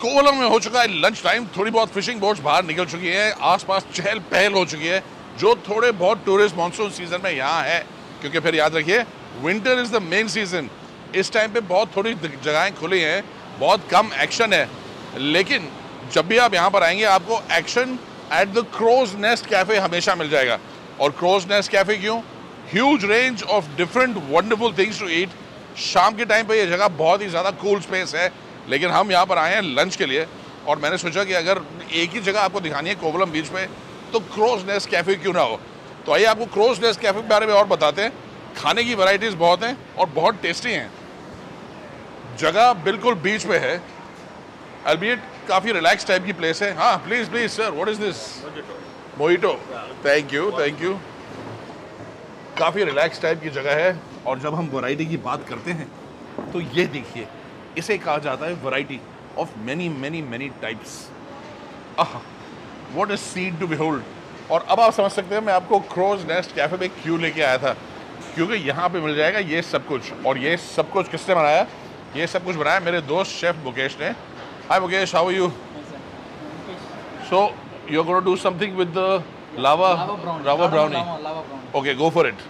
कोवलम में हो चुका है लंच टाइम थोड़ी बहुत फिशिंग बोट्स बाहर निकल चुकी है, आसपास चहल पहल हो चुकी है, जो थोड़े बहुत टूरिस्ट मानसून सीज़न में यहाँ है। क्योंकि फिर याद रखिए winter is the main season इस टाइम पे बहुत थोड़ी जगहें खुली हैं, बहुत कम एक्शन है। लेकिन जब भी आप यहाँ पर आएँगे, आपको action at the Crow's Nest cafe हमेशा मिल जाएगा। और क्रोज नेस्ट कैफ़े क्यों? Huge range of different wonderful things to eat शाम के टाइम पे ये जगह बहुत ही ज़्यादा कूल स्पेस है। लेकिन हम यहाँ पर आए हैं लंच के लिए और मैंने सोचा कि अगर एक ही जगह आपको दिखानी है कोवलम बीच पे तो क्रोज नेस्ट कैफ़े क्यों ना हो? तो आइए आपको क्रोज नेस्ट कैफ़े के बारे में और बताते हैं। खाने की वैरायटीज़ बहुत हैं और बहुत टेस्टी हैं। जगह बिल्कुल बीच पे है। अल्बियट काफ़ी रिलैक्स टाइप की प्लेस है। हाँ please please sir what is this mojito thank you thank you काफ़ी रिलैक्स टाइप की जगह है। और जब हम वैरायटी की बात करते हैं तो ये देखिए इसे कहा जाता है variety of many many many types ah what is sight to behold और अब आप समझ सकते हैं मैं आपको क्रोज नेस्ट कैफ़े में क्यों लेके आया था? क्योंकि यहाँ पे मिल जाएगा ये सब कुछ। और ये सब कुछ किसने बनाया? ये सब कुछ बनाया मेरे दोस्त शेफ मुकेश ने। Hi Mukesh how you so you gonna do something with the lava lava brownie okay go for it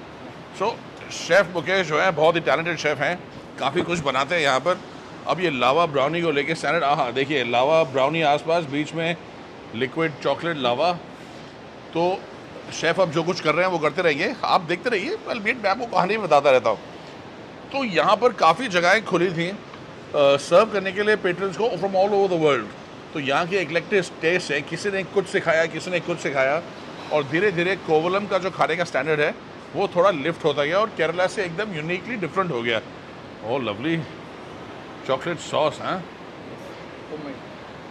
so chef Mukesh जो है बहुत ही टैलेंटेड शेफ हैं। काफ़ी कुछ बनाते हैं यहाँ पर। अब ये लावा ब्राउनी को लेके स्टैंडर्ड हाँ देखिए, लावा ब्राउनी आसपास बीच में लिक्विड चॉकलेट लावा। तो शेफ़ अब जो कुछ कर रहे हैं वो करते रहेंगे। आप देखते रहिए अलबेट मैं आपको कहानी बताता रहता हूँ। तो यहाँ पर काफ़ी जगहें खुली थी सर्व करने के लिए पेट्रन्स को from all over the world तो यहाँ के इकलेक्टिव टेस्ट है, किसी ने कुछ सिखाया, किसी ने कुछ सिखाया, और धीरे धीरे कोवलम का जो खाने का स्टैंडर्ड है, वो थोड़ा लिफ्ट होता गया और केरला से एकदम यूनिकली डिफरेंट हो गया। ओ लवली चॉकलेट सॉस हैं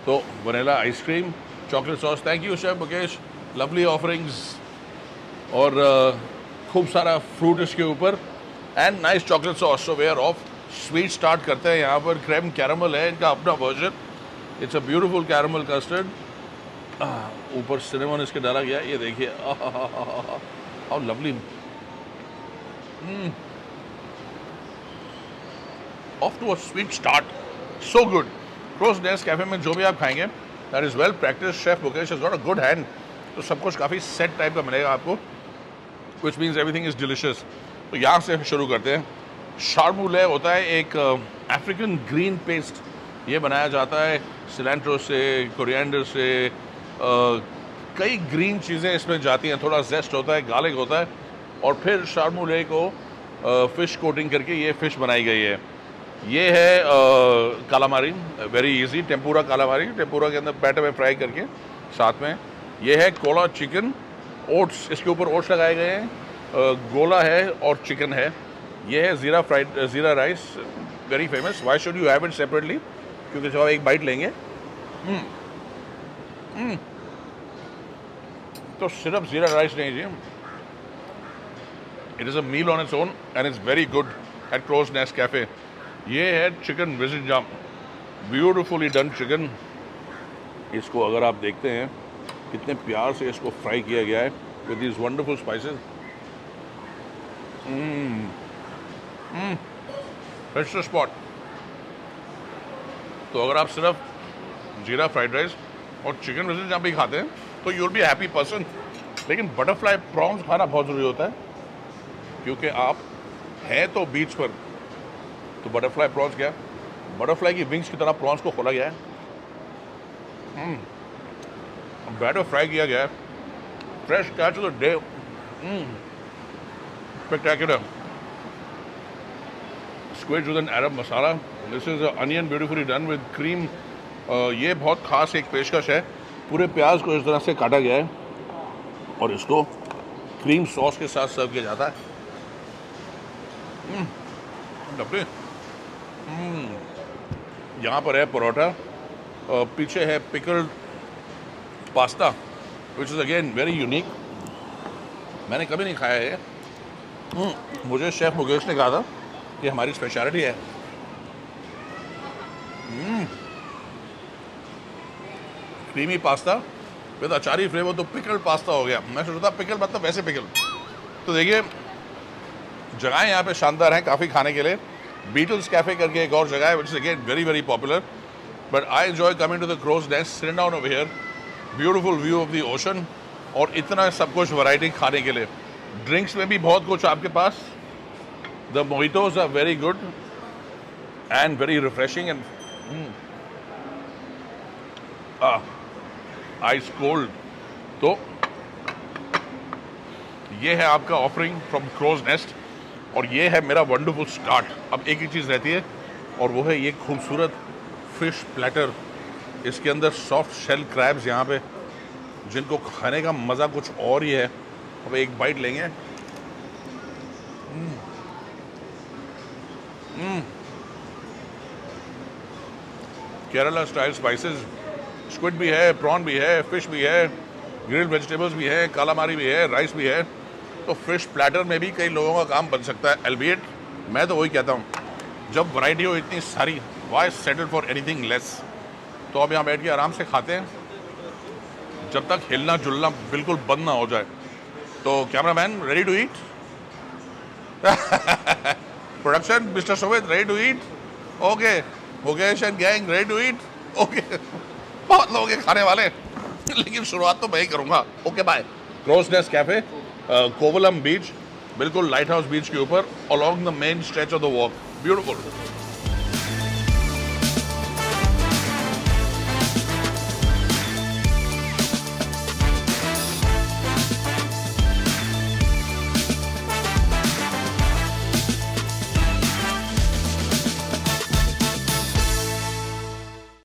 तो vanilla ice cream chocolate sauce thank you chef Mukesh lovely offerings और uh, खूब सारा फ्रूट इसके ऊपर. And nice chocolate sauce so we're off sweet start करते हैं यहाँ पर. क्रेम कैरमल है इनका अपना version it's a beautiful caramel custard ऊपर सिनेमन इसके डाला गया ये देखिए. How lovely off to a sweet start so good Cross Desk Cafe में जो भी आप खाएँगे that is well practice chef Mukesh is not a good hand तो सब कुछ काफ़ी सेट टाइप का मिलेगा आपको which means everything is delicious तो यहाँ से शुरू करते हैं। शारमूले होता है एक अफ्रीकन ग्रीन पेस्ट ये बनाया जाता है सिलेंट्रो से कोरिएंडर से uh, कई ग्रीन चीज़ें इसमें जाती हैं। थोड़ा जेस्ट होता है गार्लिक होता है। और फिर शारमूले को आ, फ़िश कोटिंग करके ये फ़िश बनाई गई है। ये है calamari very easy tempura calamari tempura के अंदर बैटर में फ्राई करके, साथ में। ये है कोला चिकन ओट्स इसके ऊपर ओट्स लगाए गए हैं। गोला है और चिकन है। ये है jeera fried jeera rice very famous why should you have it separately क्योंकि जब आप एक बाइट लेंगे। mm. Mm. तो सिर्फ़ ज़ीरा राइस नहीं जी। It is a meal on its own and it's very good at Crow's Nest cafe ये है chicken visit jam beautifully done chicken इसको अगर आप देखते हैं, कितने प्यार से इसको फ्राई किया गया है with these wonderful spices fresh spot तो अगर आप सिर्फ़ जीरा फ्राइड राइस और चिकन विज़िट जाम भी खाते हैं तो यूल बी हैप्पी पर्सन लेकिन बटरफ्लाई प्रॉन्स खाना बहुत ज़रूरी होता है, क्योंकि आप हैं तो बीच पर। तो बटरफ्लाई प्रॉन्स क्या बटरफ्लाई की विंग्स की तरह प्रॉन्स को खोला गया है। बैटर फ्राई किया गया है। Fresh catch of the day spectacular squids with an Arab masala this is onion beautifully done with cream ये बहुत ख़ास एक पेशकश है। पूरे प्याज को इस तरह से काटा गया है। और इसको क्रीम सॉस के साथ सर्व किया जाता है। डब्बे हम्म। यहाँ पर है परोठा और पीछे है pickle pasta which is again very unique मैंने कभी नहीं खाया है हम्म, मुझे शेफ़ मुकेश ने कहा था कि हमारी स्पेशलिटी है। Creamy pasta with achari flavour तो पिकल पास्ता हो गया। मैं सोचता पिकल मतलब वैसे पिकल तो देखिए जगहें यहाँ पे शानदार हैं काफ़ी खाने के लिए। बीटल्स कैफ़े करके एक और जगह है which is again very very popular But I enjoy coming to the crow's nest, sitting down over here, beautiful view of the ocean, और इतना सब कुछ वैरायटी खाने के लिए। ड्रिंक्स में भी बहुत कुछ आपके पास। The mojitos are very good and very refreshing and ice cold तो ये है आपका ऑफरिंग फ्रॉम क्रोज नेस्ट और ये है मेरा वंडरफुल स्टार्ट अब एक ही चीज़ रहती है, और वो है ये खूबसूरत फ़िश प्लेटर इसके अंदर सॉफ्ट शेल क्रैब्स यहाँ पे, जिनको खाने का मज़ा कुछ और ही है। अब एक बाइट लेंगे। केरला स्टाइल स्पाइसेस स्क्विड भी है प्रॉन भी है फ़िश भी है ग्रिल्ड वेजिटेबल्स भी है कालामारी भी है राइस भी है। तो फ़िश प्लेटर में भी कई लोगों का काम बन सकता है। एलबिएट मैं तो वही कहता हूँ, जब वैरायटी हो इतनी सारी why settle for anything less तो अब यहाँ बैठ के आराम से खाते हैं। जब तक हिलना जुलना बिल्कुल बंद ना हो जाए। तो camera man ready to eat production mister सोवेद ready to eat okay Mukesh and gang ready to eat okay बहुत लोग खाने वाले लेकिन शुरुआत तो मैं ही करूँगा। Okay bye Crow's Nest cafe Kovalam beach बिल्कुल लाइट हाउस बीच के ऊपर along the main stretch of the walk beautiful